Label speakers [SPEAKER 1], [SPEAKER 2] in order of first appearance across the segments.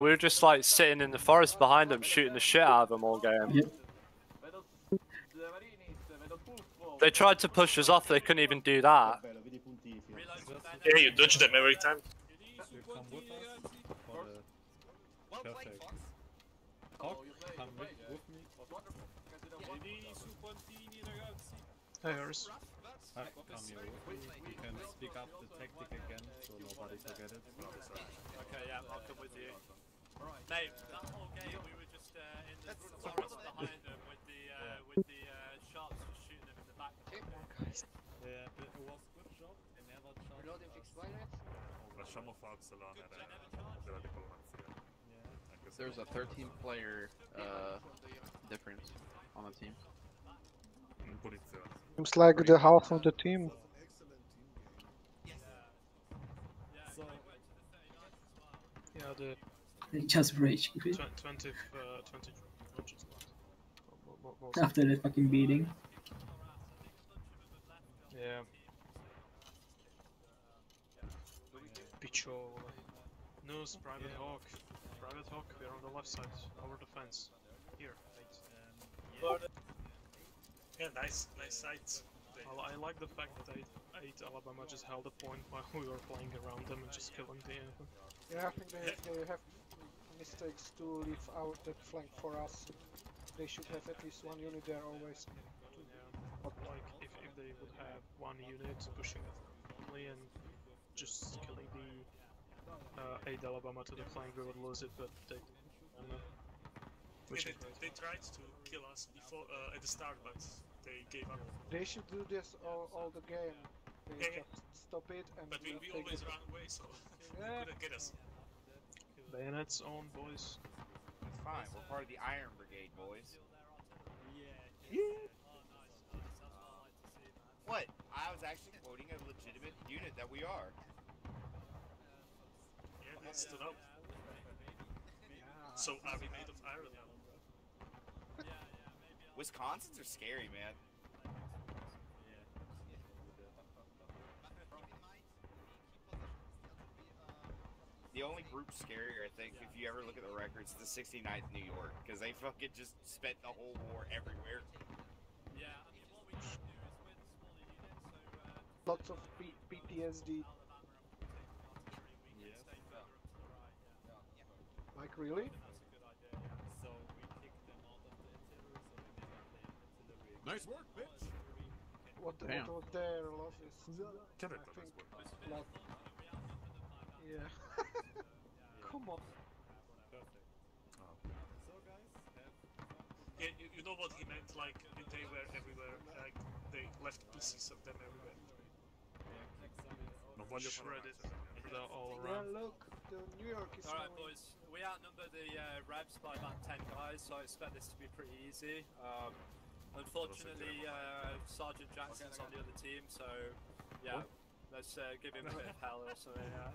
[SPEAKER 1] We were just like sitting in the forest behind them, shooting the shit out of them all game.
[SPEAKER 2] Yep.
[SPEAKER 1] They tried to push us off, they couldn't even do that.
[SPEAKER 3] Yeah, you dodge them every time.
[SPEAKER 4] You come with us for the perfect. Hawk, come with, with me.
[SPEAKER 3] Hey, Harris.
[SPEAKER 4] Hawk, come here. We can speak up the tactic again so nobody forget it.
[SPEAKER 1] Okay, yeah, I'll come with you. Mate, that whole game we were just uh, in the forest behind them with the uh, with the uh, sharps just shooting them in the back.
[SPEAKER 4] Yeah, but it was good job. They never charged us.
[SPEAKER 5] Lasciamo Foxelon della diplomazia.
[SPEAKER 4] Yeah.
[SPEAKER 5] Anche
[SPEAKER 6] There's a 13 player uh, difference on the team.
[SPEAKER 5] in.
[SPEAKER 7] Seems like the half of the team.
[SPEAKER 3] Yeah, the
[SPEAKER 2] They just rage quit
[SPEAKER 3] 20, uh, 20 launches left. Mo- mo-
[SPEAKER 2] after the fucking beating.
[SPEAKER 3] Yeah. Picho. News, Private Hawk. Private Hawk, we're on the left side, over the fence. Here. Yeah, nice, nice sight. I, I like the fact that 8, 8 Alabama just held a point while we were playing around them and just killing the uh,
[SPEAKER 7] Yeah, I think they, they have mistakes to leave out that flank for us. They should have at least one unit there always.
[SPEAKER 3] But like, if, if they would have one unit pushing it only and just killing the uh, 8 Alabama to the flank, we would lose it, but they I don't know.
[SPEAKER 8] They, they tried to kill us before uh, at the start, but they gave up.
[SPEAKER 7] They should do this all, all the game. They
[SPEAKER 8] Yeah, yeah.
[SPEAKER 7] just stop it and
[SPEAKER 8] But we,
[SPEAKER 7] we'll take
[SPEAKER 8] always
[SPEAKER 7] it.
[SPEAKER 8] ran away, so they
[SPEAKER 7] Yeah.
[SPEAKER 8] couldn't get us.
[SPEAKER 3] Bayonets own, boys.
[SPEAKER 6] It's fine. We're part of the Iron Brigade, boys. Yeah. What? I was actually quoting a legitimate unit that we are.
[SPEAKER 8] Yeah, they stood up. So are we made of iron now?
[SPEAKER 6] Wisconsins are scary, man. The only group scarier, I think, if you ever look at the records, is the 69th New York, because they fucking just spent the whole war everywhere.
[SPEAKER 1] Yeah, I mean, what we can do is with smaller units, so uh,
[SPEAKER 7] Lots of P PTSD.
[SPEAKER 4] yes.
[SPEAKER 7] Like really?
[SPEAKER 4] So we kicked them out of the interior, so we made them play artillery.
[SPEAKER 5] Nice work, bitch!
[SPEAKER 7] What,
[SPEAKER 6] Damn.
[SPEAKER 7] what was their losses?
[SPEAKER 5] Che ha
[SPEAKER 7] I
[SPEAKER 5] detto
[SPEAKER 7] think
[SPEAKER 5] nice work?
[SPEAKER 7] lot. Yeah. Come on.
[SPEAKER 4] Perfect.
[SPEAKER 5] Oh.
[SPEAKER 4] So guys, have fun.
[SPEAKER 8] Yeah, you, you know what he meant, like, they were everywhere, like, they left pieces of them everywhere.
[SPEAKER 4] Yeah, kick some in.
[SPEAKER 5] Non voglio
[SPEAKER 3] Shredded. They're all
[SPEAKER 7] Yeah,
[SPEAKER 3] around.
[SPEAKER 7] look, the New York is
[SPEAKER 1] Alright, boys, we outnumber the uh, Rebs by about 10 guys, so I expect this to be pretty easy. Um, unfortunately, uh, Sergeant Jackson's on the other team, so yeah, let's uh, give him a bit of hell or something. Yeah.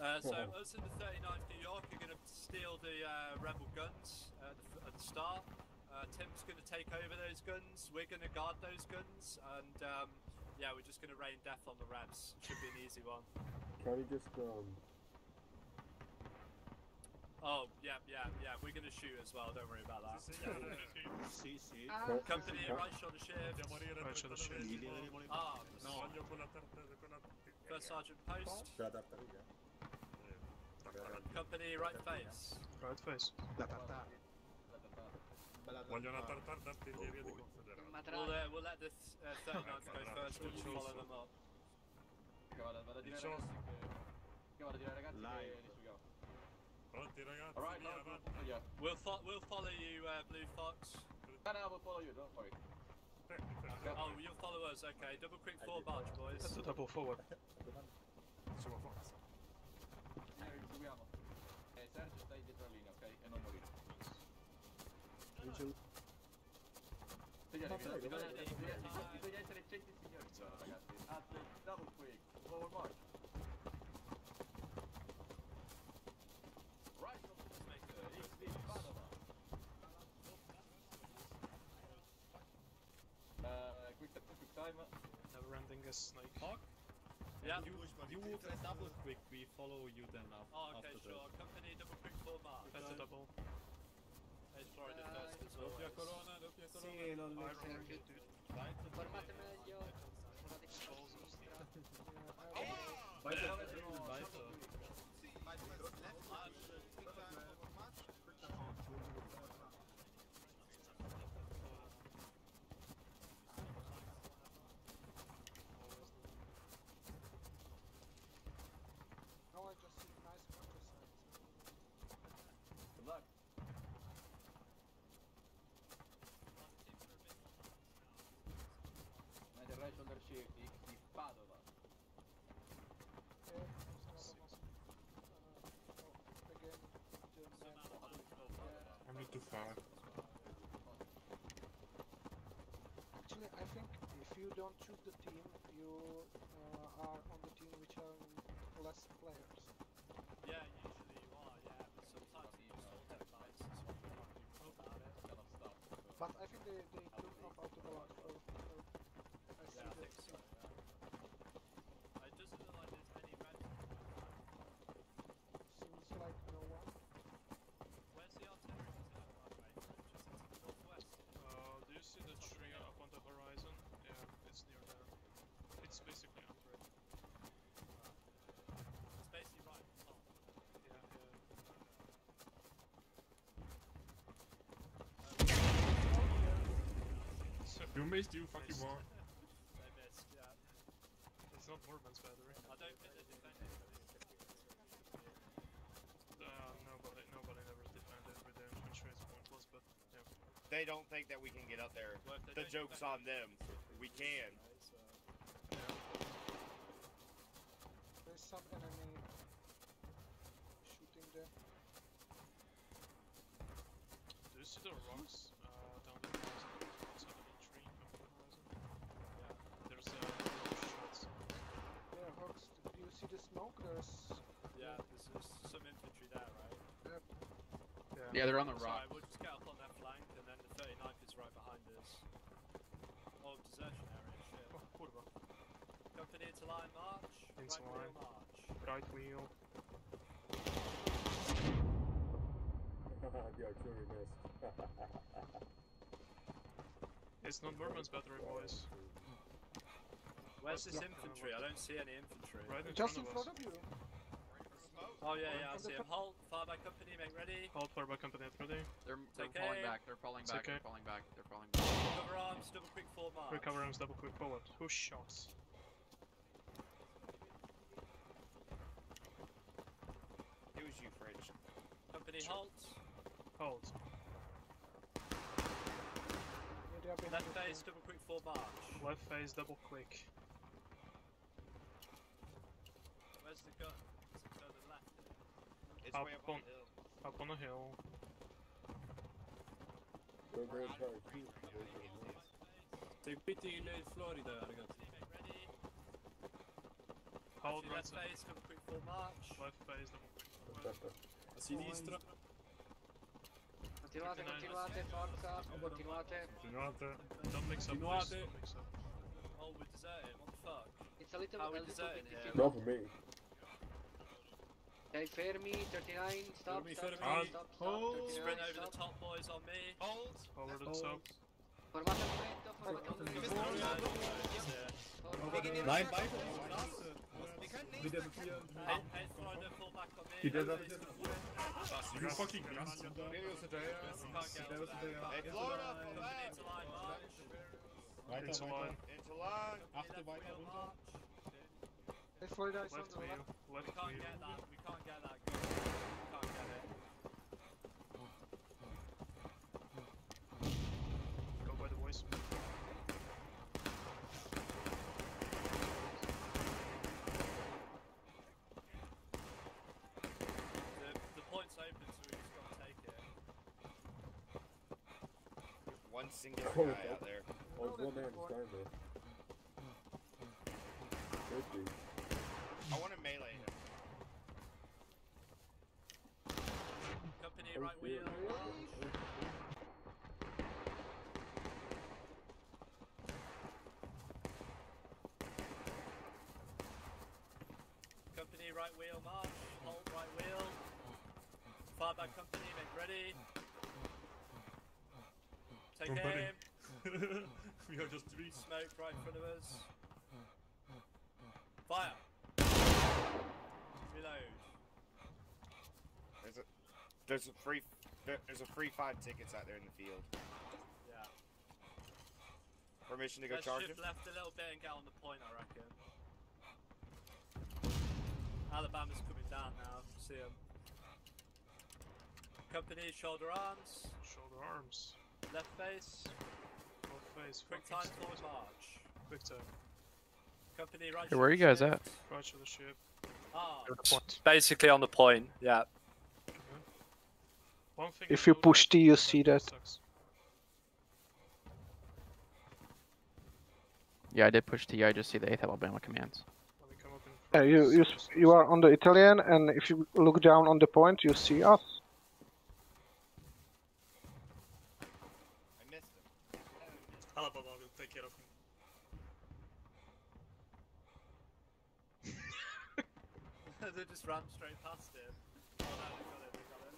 [SPEAKER 1] Uh, so, us in the 39th New York are going to steal the uh, Rebel guns at the, at the start. Uh, Tim's going to take over those guns, we're going to guard those guns, and um, yeah, we're just going to rain death on the Rebs. Should be an easy one.
[SPEAKER 9] Can we just um
[SPEAKER 1] Oh, yeah, yeah, yeah. We're gonna shoot as well. Don't worry about that.
[SPEAKER 5] Sì, sì.
[SPEAKER 9] can,
[SPEAKER 1] Company, right shoulder shift.
[SPEAKER 8] Devo morire
[SPEAKER 3] Right, c'è da scegliere.
[SPEAKER 1] Arms.
[SPEAKER 8] No, voglio con la tarta- con la
[SPEAKER 1] First sergeant post.
[SPEAKER 9] c'è la tartaruga?
[SPEAKER 1] Company, right face.
[SPEAKER 3] Right face.
[SPEAKER 5] Voglio una tartare d'artiglieria di confederati.
[SPEAKER 1] We'll, uh, we'll let the uh, 39th go first and we'll follow them up.
[SPEAKER 5] Diciamo, pronti ragazzi, via, avanti.
[SPEAKER 1] We'll, fo- we'll follow you, uh, Blue Fox. No, no, we'll follow you, don't worry. Okay. Oh, you'll follow us. Okay, double quick four barge, boys.
[SPEAKER 3] That's a double forward.
[SPEAKER 5] Diciamo forza.
[SPEAKER 9] Vigil-
[SPEAKER 3] Never ending as like.
[SPEAKER 4] Hawk,
[SPEAKER 1] Yeah.
[SPEAKER 4] You, you move a double quick, we follow you then up
[SPEAKER 1] Oh, okay,
[SPEAKER 4] after
[SPEAKER 1] sure. Company double quick four mark.
[SPEAKER 3] That's a double.
[SPEAKER 1] Hey, Florida first as
[SPEAKER 4] that. Doppia
[SPEAKER 1] always.
[SPEAKER 4] corona, doppia corona.
[SPEAKER 2] Sì, l'ho
[SPEAKER 3] I
[SPEAKER 2] letto.
[SPEAKER 3] don't get dude.
[SPEAKER 4] Right,
[SPEAKER 9] Formate meglio. Guardate che
[SPEAKER 3] Balls of steel.
[SPEAKER 4] Vai to, vai to.
[SPEAKER 7] Now I just see nice countryside.
[SPEAKER 4] Good luck. Nice right shoulder shift, di, di Padova.
[SPEAKER 7] Yeah, some of them, uh, again, the map.
[SPEAKER 5] I'm not too far.
[SPEAKER 7] Actually, I think if you don't choose the team, you uh, are on the team which are less players.
[SPEAKER 1] Yeah, usually you are, yeah. But sometimes you just hold their dice and so you can't do about it.
[SPEAKER 4] Stuff.
[SPEAKER 7] But I think they, they took off auto balance, so, so I see
[SPEAKER 1] Yeah, I
[SPEAKER 7] that.
[SPEAKER 1] think so, yeah. It doesn't look like there's any red.
[SPEAKER 7] Seems like no one.
[SPEAKER 1] Where's the artillery reserve, by the way? Just into the northwest.
[SPEAKER 3] Uh, do you see the tree up on the horizon? Yeah, it's near there. It's basically under it.
[SPEAKER 1] It's basically right at the top.
[SPEAKER 3] Yeah, yeah. So,
[SPEAKER 5] You missed, you fucking
[SPEAKER 3] Missed.
[SPEAKER 5] more.
[SPEAKER 1] They missed, yeah.
[SPEAKER 3] it's not Moorman's battery.
[SPEAKER 1] I don't think they're defending for this.
[SPEAKER 3] Uh, nobody, nobody never defended with the infantry. It's pointless, but yeah.
[SPEAKER 6] They don't think that we can get up there.
[SPEAKER 1] Well,
[SPEAKER 6] The joke's on them. We can.
[SPEAKER 7] There's some enemy shooting there.
[SPEAKER 3] Do you see the rocks uh, down the horizon? Outside of the tree on the horizon? Yeah. There's a uh, shots.
[SPEAKER 7] There, Hawks, do you see the smoke? There's...
[SPEAKER 1] Yeah, there's, there's some infantry there, right?
[SPEAKER 9] Yeah, they're on the
[SPEAKER 1] That's
[SPEAKER 9] rock.
[SPEAKER 1] alright, we'll just get up on their flank and then the 39th is right behind us. Oh, desertion area, shit.
[SPEAKER 3] Oh, kurwa.
[SPEAKER 1] Company into line march.
[SPEAKER 3] Into
[SPEAKER 1] right wheel march.
[SPEAKER 3] Right wheel.
[SPEAKER 5] the artillery missed.
[SPEAKER 3] It's not Moorman's battery, boys.
[SPEAKER 1] Where's this infantry? I don't see any infantry.
[SPEAKER 3] Right in
[SPEAKER 7] Just in
[SPEAKER 3] front of
[SPEAKER 7] of you.
[SPEAKER 1] Oh yeah, yeah, I see him. Halt, fire by company, make ready.
[SPEAKER 3] Hold fire by company at ready.
[SPEAKER 9] They're, they're
[SPEAKER 1] okay.
[SPEAKER 9] falling back. They're falling back.
[SPEAKER 3] okay.
[SPEAKER 9] They're falling back. They're falling back.
[SPEAKER 1] Cover arms, double quick four march.
[SPEAKER 3] Recover arms, double quick forward. Who shots?
[SPEAKER 6] It was you, Fridge.
[SPEAKER 1] Company
[SPEAKER 3] Sure.
[SPEAKER 1] halt.
[SPEAKER 3] Hold.
[SPEAKER 7] Yeah, they are behind
[SPEAKER 1] Left
[SPEAKER 7] the
[SPEAKER 1] face, double quick four march.
[SPEAKER 3] Left face, double quick.
[SPEAKER 1] Where's the gun? Is it further left?
[SPEAKER 6] It's
[SPEAKER 3] Up
[SPEAKER 6] way up on
[SPEAKER 3] on-
[SPEAKER 6] the hill.
[SPEAKER 3] Up on a hill.
[SPEAKER 6] We're out of range of.
[SPEAKER 4] Take pity in Florida, ragazzi.
[SPEAKER 3] Hold right
[SPEAKER 1] left
[SPEAKER 3] side.
[SPEAKER 1] face, double quick four march.
[SPEAKER 3] Left face, double quick forward.
[SPEAKER 4] A sinistra.
[SPEAKER 9] Continuate, continuate, forza. Uh, continuate.
[SPEAKER 5] Continuate.
[SPEAKER 3] Don't mix up, please. Don't mix up.
[SPEAKER 1] Oh, we're deserting. What the fuck?
[SPEAKER 9] It's a little,
[SPEAKER 1] How
[SPEAKER 9] a little bit
[SPEAKER 1] here?
[SPEAKER 9] difficult.
[SPEAKER 5] for me.
[SPEAKER 9] Okay, fermi, 39, stop,
[SPEAKER 4] Fermi,
[SPEAKER 9] stop,
[SPEAKER 4] fermi.
[SPEAKER 9] stop, stop, stop,
[SPEAKER 3] Hold.
[SPEAKER 9] 39,
[SPEAKER 1] Sprint over
[SPEAKER 9] stop.
[SPEAKER 1] the top, boys, on me.
[SPEAKER 8] Hold.
[SPEAKER 3] Over the
[SPEAKER 4] Hold.
[SPEAKER 3] top.
[SPEAKER 9] Formate al freddo, formate al
[SPEAKER 1] Yeah,
[SPEAKER 9] freddo.
[SPEAKER 1] yeah.
[SPEAKER 9] Formate.
[SPEAKER 4] Nein, weiter. Straße.
[SPEAKER 8] Wir können nicht.
[SPEAKER 4] Wieder vier.
[SPEAKER 1] Hey, hey, Florida, fall back on me.
[SPEAKER 5] He did
[SPEAKER 1] Left
[SPEAKER 5] that.
[SPEAKER 1] face,
[SPEAKER 5] You fucking missed.
[SPEAKER 1] Can't get up there.
[SPEAKER 6] Hey, Florida, fall
[SPEAKER 1] Company
[SPEAKER 6] back.
[SPEAKER 1] into line march.
[SPEAKER 4] Weiter,
[SPEAKER 3] It's a
[SPEAKER 4] weiter.
[SPEAKER 3] line.
[SPEAKER 6] Into line.
[SPEAKER 4] Achte
[SPEAKER 1] Left
[SPEAKER 4] weiter
[SPEAKER 1] wheel
[SPEAKER 4] runter.
[SPEAKER 1] March.
[SPEAKER 7] Hey, Florida is on the
[SPEAKER 3] wheel.
[SPEAKER 7] left.
[SPEAKER 3] Left
[SPEAKER 1] We can't
[SPEAKER 3] wheel.
[SPEAKER 1] get that. We can't get that gun. We can't get it.
[SPEAKER 3] Go by the voice.
[SPEAKER 1] The, the point's open, so we just gotta take it.
[SPEAKER 6] One single
[SPEAKER 5] Oh,
[SPEAKER 6] guy out there.
[SPEAKER 7] Oh, one man
[SPEAKER 5] starter.
[SPEAKER 6] I want to melee him.
[SPEAKER 1] Company right wheel. march. right wheel, march. Hold, right wheel. Fire back company, make ready. Take
[SPEAKER 5] We're
[SPEAKER 1] aim.
[SPEAKER 5] we are just three.
[SPEAKER 1] Smoke right in front of us. Fire. Reload.
[SPEAKER 6] There's a there's a free there's a free five tickets out there in the field.
[SPEAKER 1] Yeah.
[SPEAKER 6] Permission to go
[SPEAKER 1] Let's
[SPEAKER 6] charge
[SPEAKER 1] shift
[SPEAKER 6] him.
[SPEAKER 1] left a little bit and get on the point, I reckon. Alabama's coming down now. See him. Company, shoulder arms.
[SPEAKER 3] Shoulder arms.
[SPEAKER 1] Left face.
[SPEAKER 3] Left face.
[SPEAKER 1] Quick time forward
[SPEAKER 3] stop.
[SPEAKER 1] march.
[SPEAKER 3] Quick time.
[SPEAKER 1] Company, right
[SPEAKER 10] Hey, where are you guys at?
[SPEAKER 3] Right to the ship.
[SPEAKER 1] Ah,
[SPEAKER 3] Near the point.
[SPEAKER 1] basically on the point. Yeah.
[SPEAKER 3] One thing
[SPEAKER 7] If you push T, you see
[SPEAKER 3] that
[SPEAKER 7] that.
[SPEAKER 3] sucks.
[SPEAKER 10] Yeah, I did push T. I just see the 8th Alabama commands.
[SPEAKER 3] When we come up in
[SPEAKER 7] Yeah, you you
[SPEAKER 3] so
[SPEAKER 7] s-
[SPEAKER 3] slow.
[SPEAKER 7] you are on the Italian, and if you look down on the point, you see us.
[SPEAKER 6] I missed him.
[SPEAKER 8] Alabama will take care of him.
[SPEAKER 1] they just ran straight past him. Oh no, it, they got it.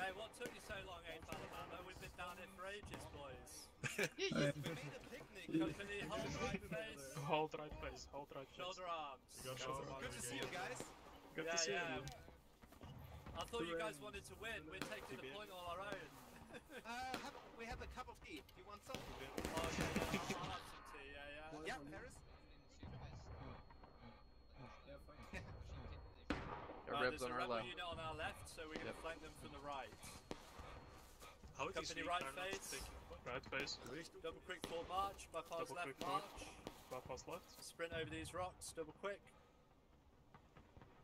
[SPEAKER 1] Hey, what took you so long, 8th Alabama? We've been down here for ages, boys.
[SPEAKER 2] Uh,
[SPEAKER 1] Company, hold right face.
[SPEAKER 3] Hold right face. Hold right face.
[SPEAKER 1] Shoulder arms.
[SPEAKER 5] got shoulder
[SPEAKER 8] Good to see you guys.
[SPEAKER 3] Good
[SPEAKER 1] yeah,
[SPEAKER 3] to see
[SPEAKER 1] yeah.
[SPEAKER 3] you.
[SPEAKER 1] I thought you guys wanted to win. We're taking the point all our own.
[SPEAKER 8] Uh, have, we have a cup of tea. Do You want some?
[SPEAKER 1] Oh, okay, yeah, I'll have some tea, yeah, yeah.
[SPEAKER 8] Yeah, Harris.
[SPEAKER 10] Got
[SPEAKER 1] Right, there's
[SPEAKER 10] on
[SPEAKER 1] a
[SPEAKER 10] our
[SPEAKER 1] rebel
[SPEAKER 10] left.
[SPEAKER 1] unit on our left, so we're going to
[SPEAKER 10] Yep.
[SPEAKER 1] flank them from the right.
[SPEAKER 8] How
[SPEAKER 1] Company right
[SPEAKER 8] are not
[SPEAKER 1] face.
[SPEAKER 8] taking point?
[SPEAKER 3] Right face.
[SPEAKER 1] Double quick forward march, bypass
[SPEAKER 3] Double
[SPEAKER 1] left
[SPEAKER 3] quick forward.
[SPEAKER 1] march,
[SPEAKER 3] Bypass left.
[SPEAKER 1] sprint over these rocks, double quick.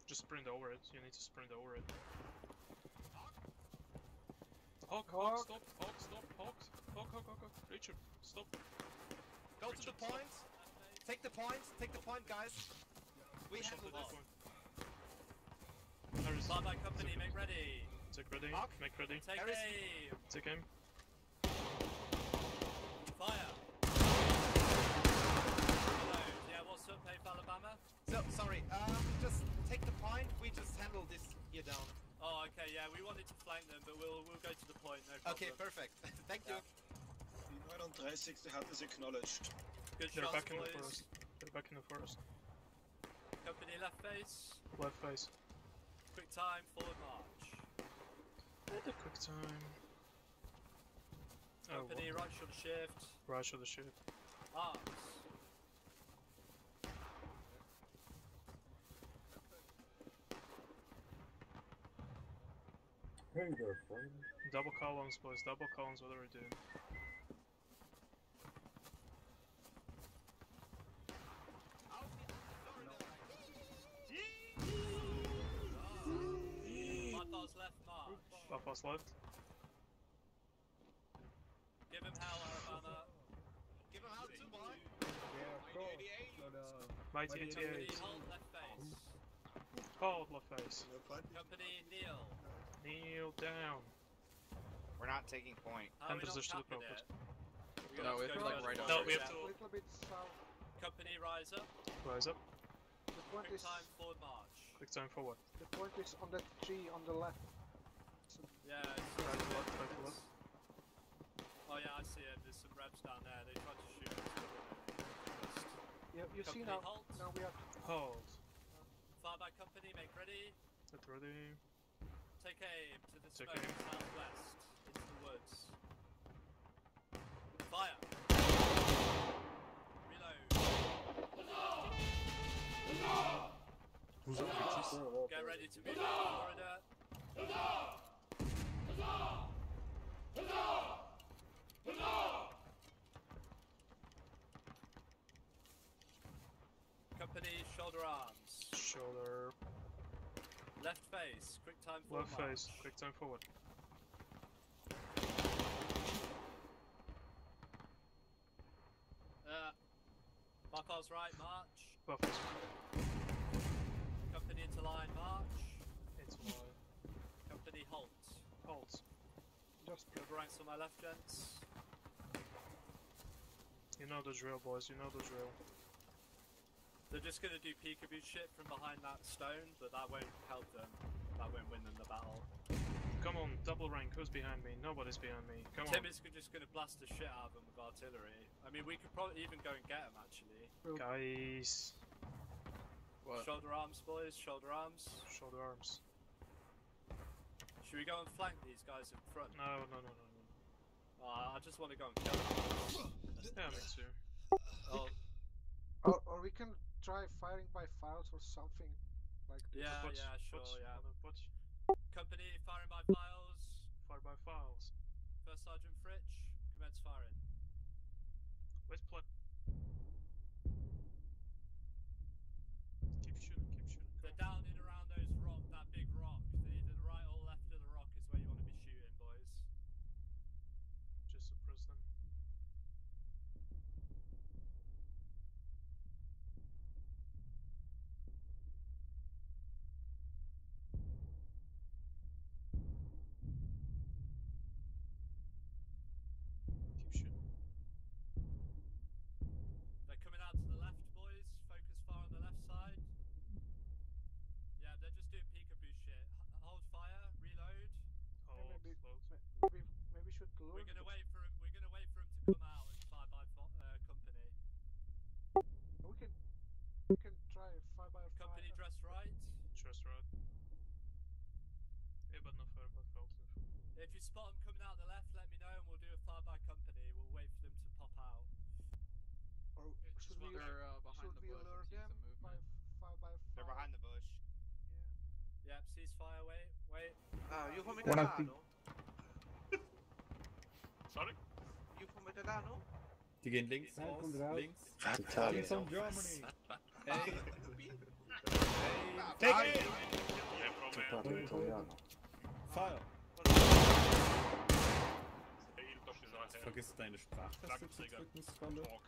[SPEAKER 3] Just sprint over it. You need to sprint over it. Hawk, Hawk,
[SPEAKER 7] Hawk.
[SPEAKER 3] stop, Hawk, stop, Hawk, Hawk, Hawk, Hawk, Hawk. Richard, stop.
[SPEAKER 8] Go to the
[SPEAKER 3] Richard, stop.
[SPEAKER 8] Take the point. Take the point, guys. We
[SPEAKER 3] Shot
[SPEAKER 8] handle
[SPEAKER 3] the
[SPEAKER 8] this.
[SPEAKER 3] Point. Harris,
[SPEAKER 1] Fly by company, make ready.
[SPEAKER 3] take ready,
[SPEAKER 8] Hawk.
[SPEAKER 3] make ready,
[SPEAKER 1] Take
[SPEAKER 8] Harris.
[SPEAKER 1] aim.
[SPEAKER 3] take aim.
[SPEAKER 1] Fire. Reload. Yeah, what's up, Dave Alabama?
[SPEAKER 8] So sorry. Um, just take the point. We just handle this here down.
[SPEAKER 1] Oh, okay, yeah, we wanted to flank them, but we'll we'll go to the point, no problem.
[SPEAKER 8] Okay, perfect. Thank you.
[SPEAKER 11] Die 39. hat es acknowledged.
[SPEAKER 1] Good
[SPEAKER 3] They're
[SPEAKER 1] shots,
[SPEAKER 3] back in the forest. They're back in the forest.
[SPEAKER 1] Company left face.
[SPEAKER 3] Left face.
[SPEAKER 1] Quick time, forward march.
[SPEAKER 3] Quick time. Oh,
[SPEAKER 1] Company
[SPEAKER 3] what?
[SPEAKER 1] right shoulder shift.
[SPEAKER 3] Right shoulder shift.
[SPEAKER 1] Arms.
[SPEAKER 3] Double columns, boys. Double columns. What are we doing?
[SPEAKER 1] March.
[SPEAKER 3] Bypass left.
[SPEAKER 1] Give him hell, Alabama.
[SPEAKER 8] Give him out too, boy.
[SPEAKER 3] Mighty
[SPEAKER 1] Company
[SPEAKER 3] 88.
[SPEAKER 1] hold left face.
[SPEAKER 3] Hold left face.
[SPEAKER 1] Company kneel.
[SPEAKER 3] Kneel down.
[SPEAKER 6] We're not taking point.
[SPEAKER 1] Oh, How are we
[SPEAKER 3] And
[SPEAKER 1] not
[SPEAKER 3] position to the
[SPEAKER 1] capping
[SPEAKER 3] purpose.
[SPEAKER 1] it? We're
[SPEAKER 10] No,
[SPEAKER 1] gonna have to go
[SPEAKER 10] like right
[SPEAKER 1] the
[SPEAKER 10] on
[SPEAKER 8] No, we have to.
[SPEAKER 7] A little bit south.
[SPEAKER 1] Company rise up.
[SPEAKER 3] Rise up.
[SPEAKER 7] The point
[SPEAKER 1] Quick
[SPEAKER 7] is
[SPEAKER 1] time, forward march.
[SPEAKER 3] Quick time forward.
[SPEAKER 7] the point is on that tree on the left.
[SPEAKER 1] Yeah. it's-
[SPEAKER 3] Right to left, right to left.
[SPEAKER 1] Oh yeah, I see it. There's some reps down there. They tried to shoot us.
[SPEAKER 7] Yeah, you see now.
[SPEAKER 1] halt.
[SPEAKER 7] Now we have
[SPEAKER 3] Hold.
[SPEAKER 1] Fire by company, make ready.
[SPEAKER 3] Get ready.
[SPEAKER 1] Take aim to the
[SPEAKER 3] Take
[SPEAKER 1] smoke
[SPEAKER 3] aim.
[SPEAKER 1] southwest. Into the woods. Fire. Reload.
[SPEAKER 5] Who's up, bitches?
[SPEAKER 1] Get ready to move out Florida. Company, shoulder arms.
[SPEAKER 3] Shoulder.
[SPEAKER 1] Left face, quick time forward
[SPEAKER 3] Left
[SPEAKER 1] march.
[SPEAKER 3] face. Quick time forward.
[SPEAKER 1] Uh, Markos right, march.
[SPEAKER 3] Left face.
[SPEAKER 1] Company into line, march.
[SPEAKER 3] Into line.
[SPEAKER 1] Company halt.
[SPEAKER 3] Hold.
[SPEAKER 7] just
[SPEAKER 1] Double ranks on my left, gents.
[SPEAKER 3] You know the drill, boys. You know the drill.
[SPEAKER 1] They're just gonna do peekaboo shit from behind that stone, but that won't help them. That won't win them the battle.
[SPEAKER 3] Come on, double rank. Who's behind me? Nobody's behind me. Come
[SPEAKER 1] Tim
[SPEAKER 3] on.
[SPEAKER 1] is just gonna blast the shit out of them with artillery. I mean, we could probably even go and get them actually.
[SPEAKER 3] Guys. What?
[SPEAKER 1] Shoulder arms, boys. Shoulder arms.
[SPEAKER 3] Shoulder arms.
[SPEAKER 1] Should we go and flank these guys in front?
[SPEAKER 3] No, no, no, no, no.
[SPEAKER 1] Uh, I just want to go and kill them.
[SPEAKER 3] Yeah, me too.
[SPEAKER 1] Oh,
[SPEAKER 7] Or, or we can try firing by files or something like this.
[SPEAKER 1] yeah,
[SPEAKER 3] What-
[SPEAKER 1] yeah, sure,
[SPEAKER 3] what-
[SPEAKER 1] yeah.
[SPEAKER 3] What?
[SPEAKER 1] Company firing by files.
[SPEAKER 3] Fire by files.
[SPEAKER 1] First Sergeant Fritsch, commence firing.
[SPEAKER 3] Let's play. Keep shooting, keep shooting.
[SPEAKER 1] They're down in around those rock, that big rock. The, either the right or left of the rock is where you want to be shooting, boys.
[SPEAKER 3] Just suppress them. Keep shooting.
[SPEAKER 1] They're coming out to the left, boys. Focus fire on the left side. Yeah, they're just doing peekaboo shit. H- hold fire, reload.
[SPEAKER 3] Hold,
[SPEAKER 7] maybe-
[SPEAKER 3] load.
[SPEAKER 7] Maybe maybe we should lure
[SPEAKER 1] We're gonna
[SPEAKER 7] them.
[SPEAKER 1] wait for him. We're gonna wait for him to come out and fire by fo- uh, company.
[SPEAKER 7] We can we can try fire by
[SPEAKER 1] Company
[SPEAKER 7] fire.
[SPEAKER 1] dress right.
[SPEAKER 3] Just right. Yeah, but no fire by files.
[SPEAKER 1] If you spot them coming out the left, let me know and we'll do a fire by company. We'll wait for them to pop out.
[SPEAKER 7] Or should we
[SPEAKER 9] They're uh, behind
[SPEAKER 7] should
[SPEAKER 9] the
[SPEAKER 7] we
[SPEAKER 9] bush.
[SPEAKER 7] lure
[SPEAKER 9] and see
[SPEAKER 7] them
[SPEAKER 9] some
[SPEAKER 7] by
[SPEAKER 9] movement.
[SPEAKER 7] fire by
[SPEAKER 6] They're behind the bush. Yeah.
[SPEAKER 1] Yep, ceasefire. Wait, wait.
[SPEAKER 5] Ah, io come
[SPEAKER 2] Buona
[SPEAKER 5] italiano?
[SPEAKER 8] Sorry?
[SPEAKER 5] Io come italiano?
[SPEAKER 4] Die gehen links
[SPEAKER 2] Nein,
[SPEAKER 4] raus,
[SPEAKER 2] kommt raus.
[SPEAKER 4] links.
[SPEAKER 2] Italien.
[SPEAKER 4] Links from Germany. Hey.
[SPEAKER 8] Take it! Yeah, from
[SPEAKER 2] italiano.
[SPEAKER 4] Fire. Vergiss deine Sprachtaste zu drücken, Skolle.
[SPEAKER 8] Talk.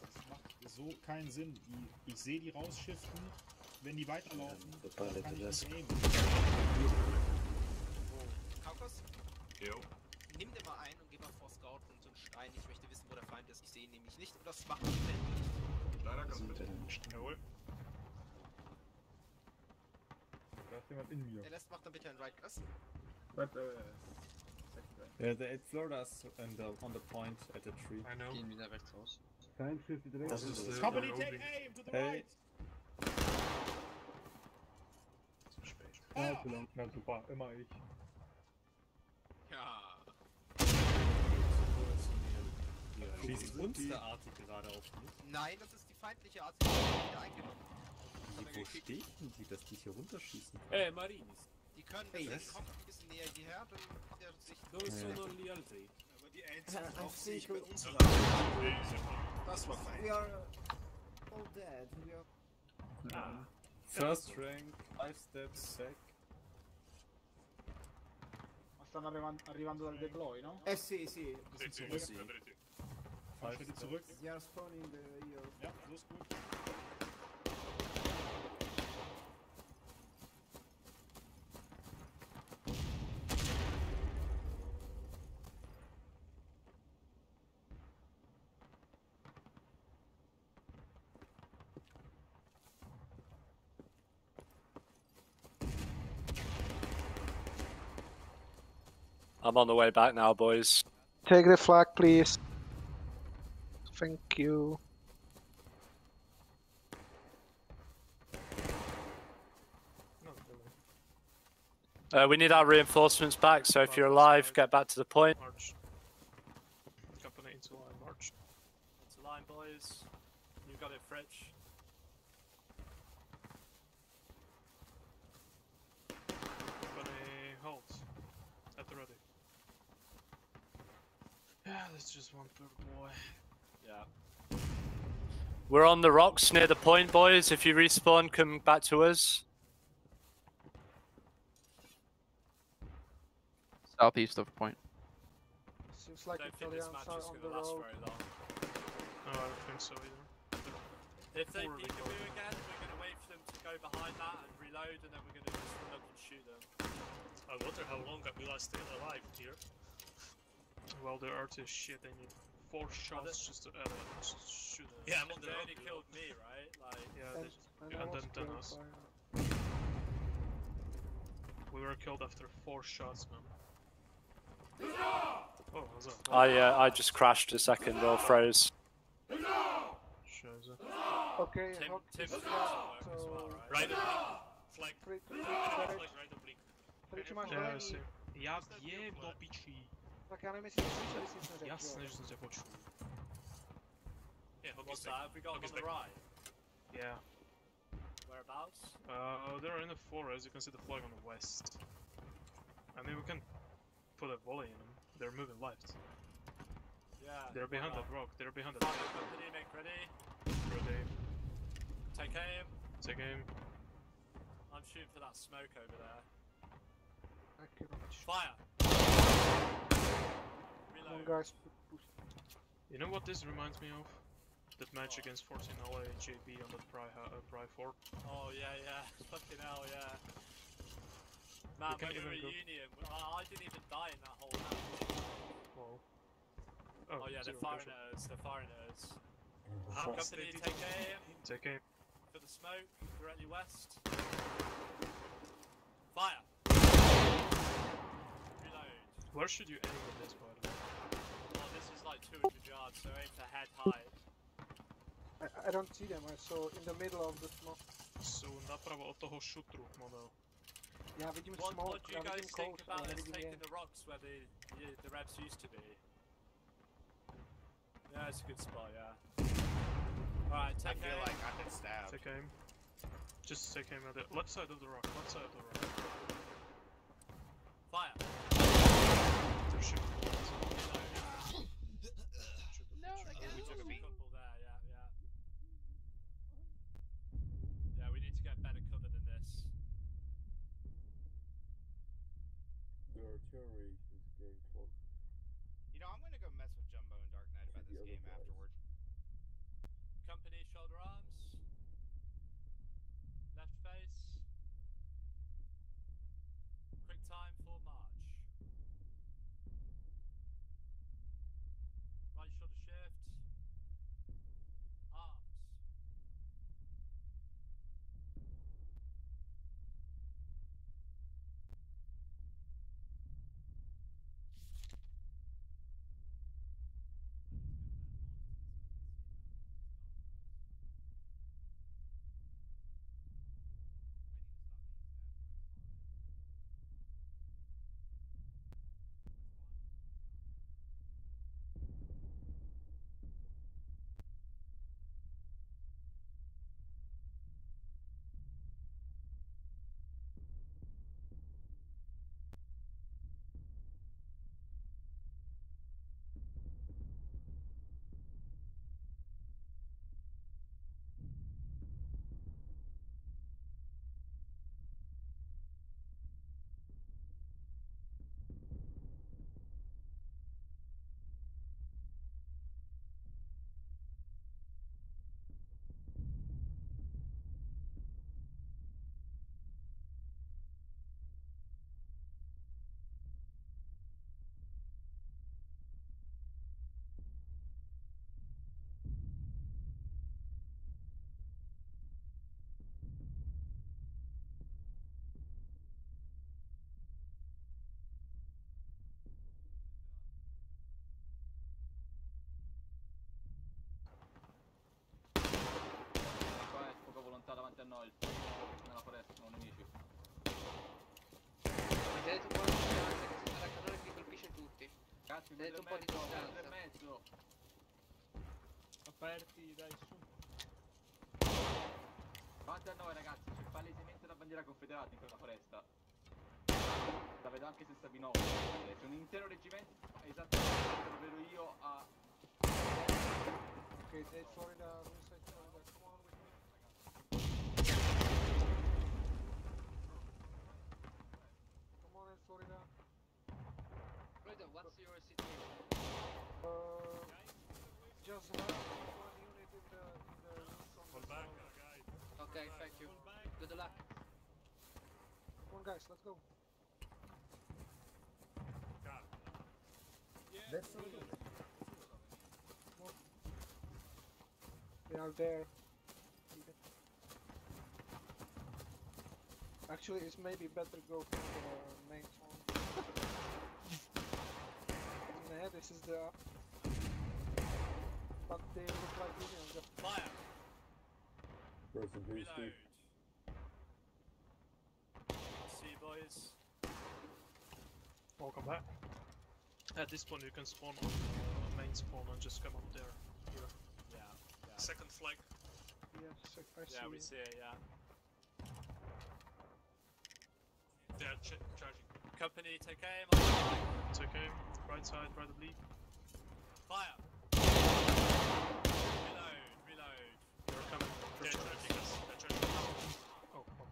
[SPEAKER 11] Das macht so keinen Sinn. Die, ich sehe die rausschiften. Wenn die weiterlaufen,
[SPEAKER 2] Totale
[SPEAKER 11] kann ich
[SPEAKER 2] Desaster.
[SPEAKER 11] nicht aimen.
[SPEAKER 5] Kaukas,
[SPEAKER 8] Yo.
[SPEAKER 5] nimm dir mal ein und geh mal vor Scout und so einen Stein. Ich möchte wissen, wo der Feind ist. Ich sehe ihn nämlich nicht und das macht mich nicht.
[SPEAKER 8] Jawohl.
[SPEAKER 4] Da ist jemand in mir.
[SPEAKER 5] Der lässt macht dann bitte einen Right Press.
[SPEAKER 4] Yeah, the eight Floridas and the, on the point at the tree.
[SPEAKER 8] I know.
[SPEAKER 9] Gehen wieder rechts raus.
[SPEAKER 2] Das
[SPEAKER 8] ist,
[SPEAKER 2] ist
[SPEAKER 8] äh,
[SPEAKER 11] Company, take aim to the
[SPEAKER 4] Hey.
[SPEAKER 11] right!
[SPEAKER 4] Ja, Na super, immer ich.
[SPEAKER 5] Ja.
[SPEAKER 4] Schießt uns der Arti gerade auf mich?
[SPEAKER 5] Nein, das ist die feindliche Art, die wieder eingenommen.
[SPEAKER 4] Wie, wo steht denn die, dass die hier runterschießen?
[SPEAKER 12] Eh, Marinis.
[SPEAKER 5] Die können,
[SPEAKER 12] Hey, yes.
[SPEAKER 5] kommt ein bisschen näher hierher, dann macht er sich.
[SPEAKER 12] Dove
[SPEAKER 4] Ja.
[SPEAKER 12] sono gli altri?
[SPEAKER 11] Aber die einzigen drauf sehe ich bei uns
[SPEAKER 8] Nee,
[SPEAKER 11] rein.
[SPEAKER 8] ist ja voll.
[SPEAKER 11] Das war fein.
[SPEAKER 12] We are all dead. We are...
[SPEAKER 2] Ah.
[SPEAKER 4] First rank, five steps, sec.
[SPEAKER 13] Ma stanno arrivan- arrivando dal deploy, no?
[SPEAKER 12] Eh sì, sì.
[SPEAKER 8] Sì, sì,
[SPEAKER 11] Zurück.
[SPEAKER 8] sì, vedrete.
[SPEAKER 11] Schritte zurück.
[SPEAKER 12] Are spawning the here.
[SPEAKER 11] Ja, so ist gut.
[SPEAKER 1] I'm on the way back now, boys.
[SPEAKER 7] Take the flag, please. Thank you.
[SPEAKER 1] Uh, we need our reinforcements back, so if you're alive, get back to the point.
[SPEAKER 3] March. Company into line, march.
[SPEAKER 1] It's a line, boys. You've got it, Fritsch.
[SPEAKER 3] Company, halt. At the ready. Yeah, just one per boy.
[SPEAKER 1] Yeah. We're on the rocks near the point, boys. If you respawn, come back to us.
[SPEAKER 10] Southeast of point.
[SPEAKER 7] Seems like
[SPEAKER 1] don't think this
[SPEAKER 7] Italians
[SPEAKER 1] match
[SPEAKER 7] are
[SPEAKER 1] is going to last
[SPEAKER 7] road.
[SPEAKER 1] very long.
[SPEAKER 3] No, I don't think so either.
[SPEAKER 1] If they
[SPEAKER 3] Poorly
[SPEAKER 1] peekaboo
[SPEAKER 3] going.
[SPEAKER 1] again, we're going to wait for them to go behind that and reload, and then we're going to just run up and shoot them.
[SPEAKER 8] I wonder how long will I stay alive here.
[SPEAKER 3] Well, the art is shit, they need four shots just to uh, just shoot. a-
[SPEAKER 8] Yeah, I'm on
[SPEAKER 1] They
[SPEAKER 8] the
[SPEAKER 1] only killed me, right? Like,
[SPEAKER 3] Yeah,
[SPEAKER 7] And,
[SPEAKER 3] they,
[SPEAKER 7] and
[SPEAKER 3] yeah,
[SPEAKER 7] I
[SPEAKER 3] and
[SPEAKER 7] was
[SPEAKER 3] then then
[SPEAKER 7] killed
[SPEAKER 3] us.
[SPEAKER 7] by...
[SPEAKER 3] We were killed after four shots, man. Oh, what's that?
[SPEAKER 1] I uh, I just crashed a second or froze.
[SPEAKER 3] Shows up.
[SPEAKER 7] Okay,
[SPEAKER 1] Tim,
[SPEAKER 7] hot
[SPEAKER 1] Tim
[SPEAKER 7] is
[SPEAKER 1] was
[SPEAKER 7] flat,
[SPEAKER 1] work as well,
[SPEAKER 7] so...
[SPEAKER 1] right?
[SPEAKER 8] Right oblique. Flag.
[SPEAKER 7] Pri- pri-
[SPEAKER 8] Enemy
[SPEAKER 7] barrage.
[SPEAKER 8] flag right oblique.
[SPEAKER 7] Priti máš
[SPEAKER 3] Ja, ja
[SPEAKER 7] zelený.
[SPEAKER 3] si. Ja viem do pičí.
[SPEAKER 7] Tak já nevím, jestli jsi slyšel, jestli jsem řekl.
[SPEAKER 3] Jasné, že jsem tě počul.
[SPEAKER 8] Yeah, hook
[SPEAKER 1] What's
[SPEAKER 8] is
[SPEAKER 1] that?
[SPEAKER 8] back.
[SPEAKER 1] Have we got
[SPEAKER 8] Hook
[SPEAKER 1] on
[SPEAKER 8] is
[SPEAKER 1] the
[SPEAKER 8] back.
[SPEAKER 1] right?
[SPEAKER 3] Yeah.
[SPEAKER 1] Whereabouts?
[SPEAKER 3] Uh, they're in the forest. You can see the flag on the west. I mean, we can put a volley in them. They're moving left.
[SPEAKER 1] Yeah.
[SPEAKER 3] They're behind
[SPEAKER 1] why
[SPEAKER 3] that rock. They're behind that rock.
[SPEAKER 1] company, make ready.
[SPEAKER 3] Ready.
[SPEAKER 1] Take aim.
[SPEAKER 3] Take aim.
[SPEAKER 1] I'm shooting for that smoke over there.
[SPEAKER 7] Thank
[SPEAKER 1] you
[SPEAKER 7] very much. on
[SPEAKER 1] Reload.
[SPEAKER 7] guys.
[SPEAKER 3] You know what this reminds me of? That match against 14 LA JB on the Pry, uh, Pry 4.
[SPEAKER 1] Oh yeah, yeah. Fucking hell, yeah. Man,
[SPEAKER 3] can
[SPEAKER 1] when we were
[SPEAKER 3] even
[SPEAKER 1] at Union, I, I didn't even die in that whole match.
[SPEAKER 3] Whoa.
[SPEAKER 1] Oh, yeah, they're
[SPEAKER 3] zero
[SPEAKER 1] firing
[SPEAKER 3] casual.
[SPEAKER 1] at us, they're firing at us.
[SPEAKER 8] How is
[SPEAKER 1] Company, take aim
[SPEAKER 3] Take aim.
[SPEAKER 1] for the smoke, directly west. Fire! Reload.
[SPEAKER 3] Where should you aim with this, by the way?
[SPEAKER 1] Oh, this is like 200 yards, so aim for head height.
[SPEAKER 7] I, I don't see them, I saw in the middle of the smoke.
[SPEAKER 3] Sú napravo od toho šutru, model.
[SPEAKER 7] Já vidím
[SPEAKER 1] What,
[SPEAKER 7] smoke,
[SPEAKER 1] what do you guys think
[SPEAKER 7] cold,
[SPEAKER 1] about
[SPEAKER 7] ale
[SPEAKER 1] us
[SPEAKER 7] nevidím
[SPEAKER 1] taking the rocks where the, the, the reps used to be? Yeah, it's a good spot, yeah. Alright, take
[SPEAKER 6] I
[SPEAKER 1] take
[SPEAKER 6] feel
[SPEAKER 1] aim.
[SPEAKER 6] like I've been stabbed.
[SPEAKER 3] Take aim. Just take aim at the left side of the rock. Left side of the rock.
[SPEAKER 1] Fire!
[SPEAKER 3] They're
[SPEAKER 9] Vedete un po' di
[SPEAKER 14] e
[SPEAKER 9] distanza.
[SPEAKER 14] mezzo.
[SPEAKER 13] Aperti, dai, su.
[SPEAKER 14] Davanti a noi ragazzi, c'è palesemente la bandiera confederata in quella foresta. La vedo anche senza binocolo. C'è un intero reggimento, esattamente dove ero io a...
[SPEAKER 7] Take Florida, Ringside Florida,
[SPEAKER 9] Good luck.
[SPEAKER 7] Come on guys, let's go.
[SPEAKER 8] God.
[SPEAKER 12] Let's see.
[SPEAKER 7] They are there. Actually, it's maybe better go for the main phone. yeah, this is the. But they look like Union. The
[SPEAKER 1] Fire!
[SPEAKER 2] Rest in peace,
[SPEAKER 1] Reload.
[SPEAKER 2] Steve.
[SPEAKER 1] See, boys.
[SPEAKER 3] Welcome back. At this point, you can spawn on uh, main spawn and just come up there. Here.
[SPEAKER 1] Yeah. yeah.
[SPEAKER 8] Second flag.
[SPEAKER 7] yes, I I see.
[SPEAKER 1] Yeah, we see it, yeah.
[SPEAKER 8] They are ch charging.
[SPEAKER 1] Company, take aim. on the flag.
[SPEAKER 3] It's okay. Right side, right oblique.
[SPEAKER 1] Fire! Reload, reload.
[SPEAKER 3] They're coming.
[SPEAKER 8] They're
[SPEAKER 3] They're
[SPEAKER 8] charging us. They're charging us.
[SPEAKER 3] Oh, oh.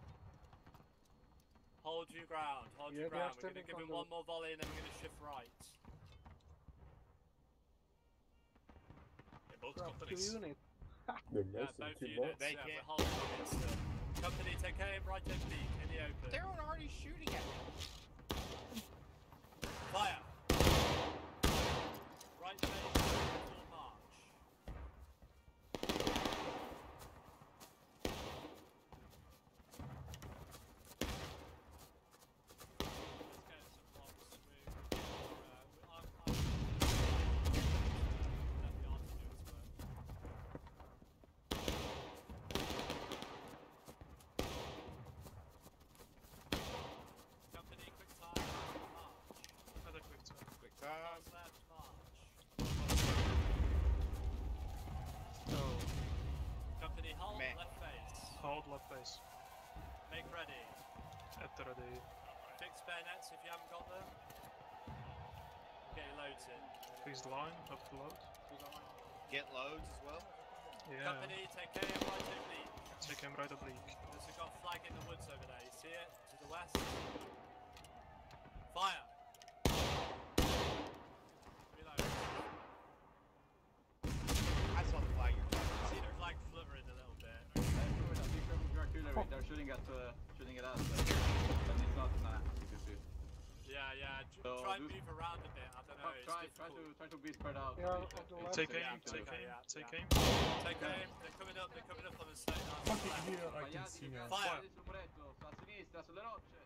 [SPEAKER 1] Hold your ground, hold
[SPEAKER 7] Yeah,
[SPEAKER 1] your ground. We're gonna give him one more volley and then we're gonna shift right.
[SPEAKER 8] Yeah, both
[SPEAKER 7] Crap, two
[SPEAKER 8] companies.
[SPEAKER 7] units.
[SPEAKER 2] They're
[SPEAKER 1] Yeah, both units.
[SPEAKER 6] They
[SPEAKER 1] yeah,
[SPEAKER 6] can't-
[SPEAKER 1] we're holding units still. Company, take aim, right oblique, in the open.
[SPEAKER 6] They're already shooting at me.
[SPEAKER 1] Fire! Right face, Hold left
[SPEAKER 3] base.
[SPEAKER 1] Make ready.
[SPEAKER 3] At the ready.
[SPEAKER 1] Fix bayonets if you haven't got them. Get your loads in.
[SPEAKER 3] Fix the line. Up the load.
[SPEAKER 6] Get loads as well.
[SPEAKER 3] Yeah.
[SPEAKER 1] Company, take care of right oblique.
[SPEAKER 3] Take him right oblique.
[SPEAKER 1] There's a got flag in the woods over there. You see it? To the west. Fire. Reload.
[SPEAKER 6] I saw the flag. you're talking about.
[SPEAKER 1] See the flag fluttering a little bit.
[SPEAKER 14] They're shooting at uh, shooting at us, but it's not nah. You can see.
[SPEAKER 1] Yeah, yeah. j-
[SPEAKER 14] So
[SPEAKER 1] try and move around a bit. I don't know. It's
[SPEAKER 14] try, try to try to be spread out.
[SPEAKER 7] Yeah,
[SPEAKER 14] please.
[SPEAKER 7] on the left.
[SPEAKER 3] Take
[SPEAKER 1] Yeah,
[SPEAKER 3] aim. Take aim.
[SPEAKER 1] yeah,
[SPEAKER 3] Take aim.
[SPEAKER 1] Take aim. They're coming up. They're coming up on the state.
[SPEAKER 11] Fucking here, I can see now.
[SPEAKER 1] Fire.
[SPEAKER 14] Sul muretto, a sinistra, sulle rocce.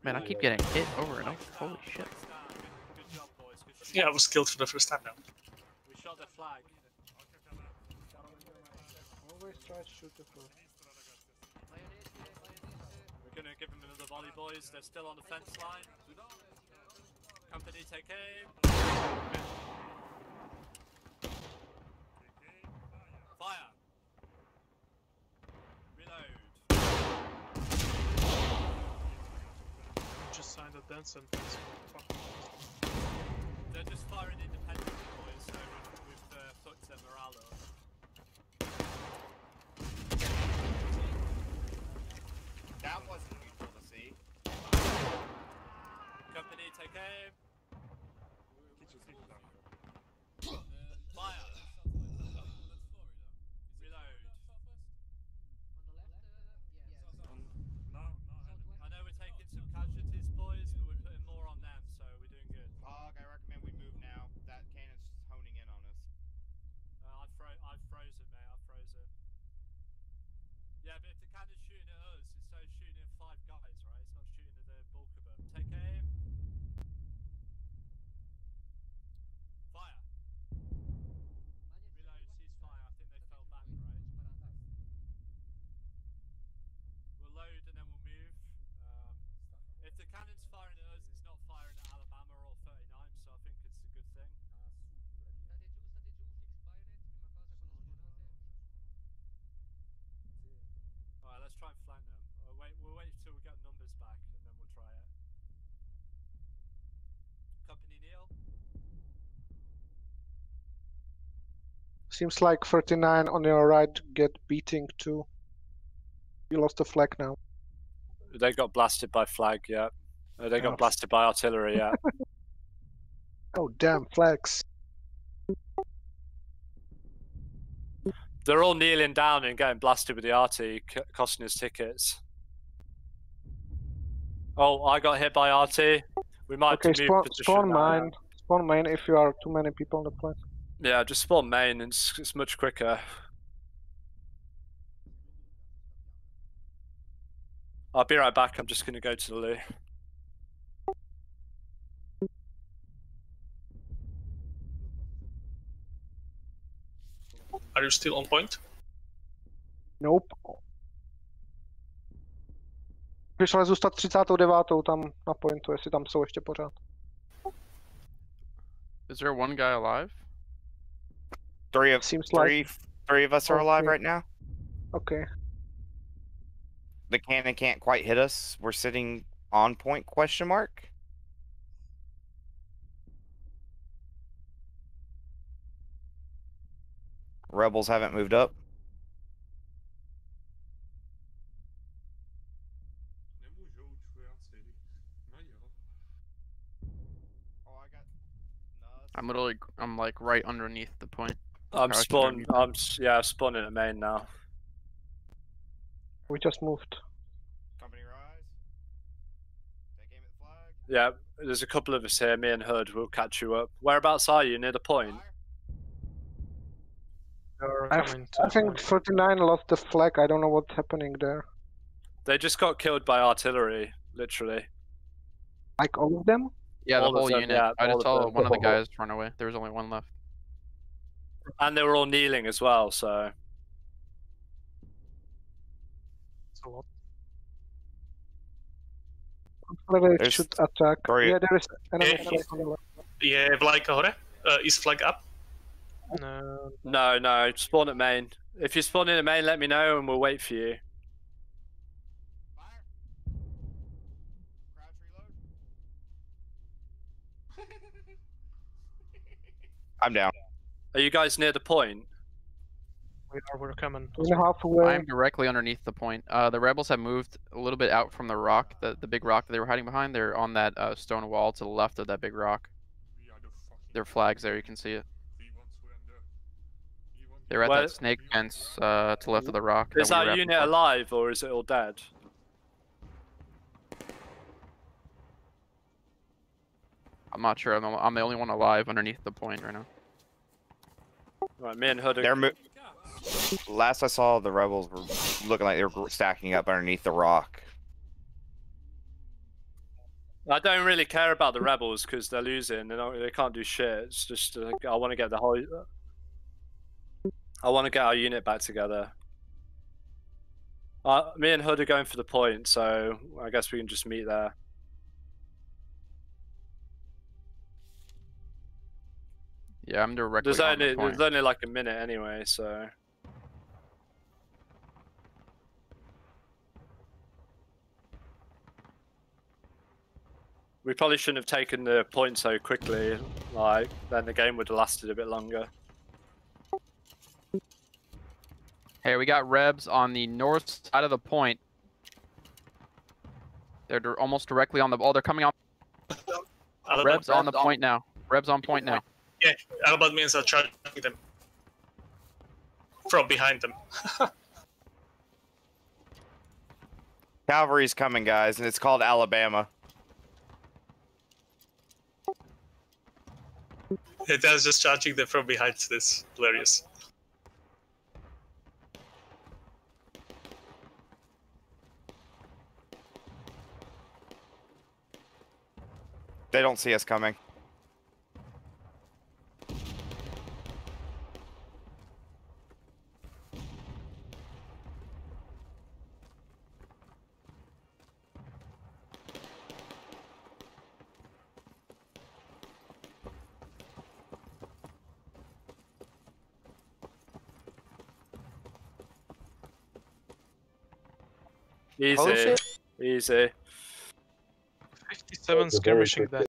[SPEAKER 10] Man, I keep getting hit over and over. Holy shit.
[SPEAKER 1] Flags down. Good, good job, boys. Good shot.
[SPEAKER 8] Yeah, I was killed for the first time now.
[SPEAKER 1] We shot the flag.
[SPEAKER 7] Always try to shoot the first.
[SPEAKER 1] Gonna give them another volley, boys. They're still on the fence line. Company, take aim. Fire. Reload.
[SPEAKER 3] Just signed a dance. Fuck.
[SPEAKER 1] They're just firing independently, boys, so we've, we've uh, fucked their morale up.
[SPEAKER 6] That wasn't useful to see.
[SPEAKER 1] Company, take aim. Fire. Reload. I know we're taking some casualties, boys, but we're putting more on them, so we're doing good.
[SPEAKER 6] Hog, I recommend we move now. That cannon's just honing in on us.
[SPEAKER 1] Uh, I've, fro- I've frozen, mate. I've frozen. Yeah, but if the cannon's shooting at us, it's so shooting at five guys, right? It's not shooting at the bulk of them. Take aim. Fire. Reload, ceasefire. I think they fell back, right? We'll load and then we'll move. Um, if the cannon's firing at us, it's not firing at Alabama or 39, so I think it's a good thing. Alright, let's try and flank them. Uh, wait, we'll wait till we get numbers back and then we'll try it. Company Neil?
[SPEAKER 7] Seems like 39 on your right get beating too. You lost the flag now.
[SPEAKER 1] They got blasted by flag, yeah. Uh, they got
[SPEAKER 7] Oh.
[SPEAKER 1] blasted by artillery, yeah.
[SPEAKER 7] Oh damn flags.
[SPEAKER 1] They're all kneeling down and getting blasted with the arty, c- costing us tickets. Oh, I got hit by arty. We might
[SPEAKER 7] Okay,
[SPEAKER 1] have to move
[SPEAKER 7] spawn,
[SPEAKER 1] position
[SPEAKER 7] spawn
[SPEAKER 1] now.
[SPEAKER 7] mine. Spawn mine if you are too many people on the place.
[SPEAKER 1] Yeah, just spell main. It's, it's much quicker. I'll be right back. I'm just going to go to the loo.
[SPEAKER 8] Are you still on point?
[SPEAKER 7] Nope. Vyšle zůstat 39. tam na pointu, jestli tam jsou ještě pořád.
[SPEAKER 10] Is there one guy alive?
[SPEAKER 6] Three of
[SPEAKER 7] Seems
[SPEAKER 6] three,
[SPEAKER 7] like-
[SPEAKER 6] three of us are alive right now.
[SPEAKER 7] Okay.
[SPEAKER 6] The cannon can't quite hit us. We're sitting on point? Question mark. Rebels haven't moved up.
[SPEAKER 10] I'm literally, I'm like right underneath the point.
[SPEAKER 1] I'm
[SPEAKER 10] Crouching
[SPEAKER 1] spawn. I'm yeah. I'm spawning at main now.
[SPEAKER 7] We just moved.
[SPEAKER 1] Yeah, there's a couple of us here. Me and Hood will catch you up. Whereabouts are you? Near the point?
[SPEAKER 7] I, I think
[SPEAKER 3] point.
[SPEAKER 7] 39 lost the flag. I don't know what's happening there.
[SPEAKER 1] They just got killed by artillery, literally.
[SPEAKER 7] Like all of them?
[SPEAKER 10] Yeah, the
[SPEAKER 1] All of
[SPEAKER 10] whole
[SPEAKER 1] them,
[SPEAKER 10] unit.
[SPEAKER 1] yeah,
[SPEAKER 10] I just saw
[SPEAKER 1] them.
[SPEAKER 10] one of the guys run away. There was only one left.
[SPEAKER 1] And they were all kneeling as well. So
[SPEAKER 3] It's a lot.
[SPEAKER 6] There's
[SPEAKER 7] should attack.
[SPEAKER 6] three-
[SPEAKER 7] Yeah, there is enemy flag on the left.
[SPEAKER 8] Yeah, like hore. Uh, is flag up?
[SPEAKER 3] No,
[SPEAKER 1] no, no. Spawn at main. If you spawn in at main, let me know and we'll wait for you.
[SPEAKER 6] I'm down.
[SPEAKER 1] Are you guys near the point?
[SPEAKER 3] we are. We're coming.
[SPEAKER 7] Two and a half away.
[SPEAKER 10] I'm directly underneath the point. Uh, the rebels have moved a little bit out from the rock, the the big rock that they were hiding behind. They're on that uh, stone wall to the left of that big rock. Their flags there, you can see it. They're at
[SPEAKER 1] Where-
[SPEAKER 10] that snake fence uh, to the left of the rock.
[SPEAKER 1] Is
[SPEAKER 10] we
[SPEAKER 1] that unit
[SPEAKER 10] before.
[SPEAKER 1] alive or is it all dead?
[SPEAKER 10] I'm not sure. I'm the, I'm the only one alive underneath the point right now.
[SPEAKER 1] Right, me and Hood are
[SPEAKER 6] They're mo- Last I saw, the rebels were looking like they were stacking up underneath the rock.
[SPEAKER 1] I don't really care about the rebels because they're losing. They don't. They can't do shit. It's just uh, I want to get the whole. I want to get our unit back together. Uh, me and Hood are going for the point, so I guess we can just meet there.
[SPEAKER 10] Yeah, I'm directly
[SPEAKER 1] There's
[SPEAKER 10] on
[SPEAKER 1] only
[SPEAKER 10] the point.
[SPEAKER 1] there's only like a minute anyway, so. We probably shouldn't have taken the point so quickly. Like, then the game would have lasted a bit longer.
[SPEAKER 10] Hey, we got Rebs on the north side of the point. They're almost directly on the. Oh, they're coming on. Rebs on the point now. Rebs on point now.
[SPEAKER 8] Yeah, Albat means are charging them. From behind them.
[SPEAKER 6] Cavalry's coming, guys, and it's called Alabama.
[SPEAKER 8] It was just charging them from behind. This hilarious.
[SPEAKER 6] They don't see us coming.
[SPEAKER 1] Easy, easy.
[SPEAKER 3] 57 skirmishing that.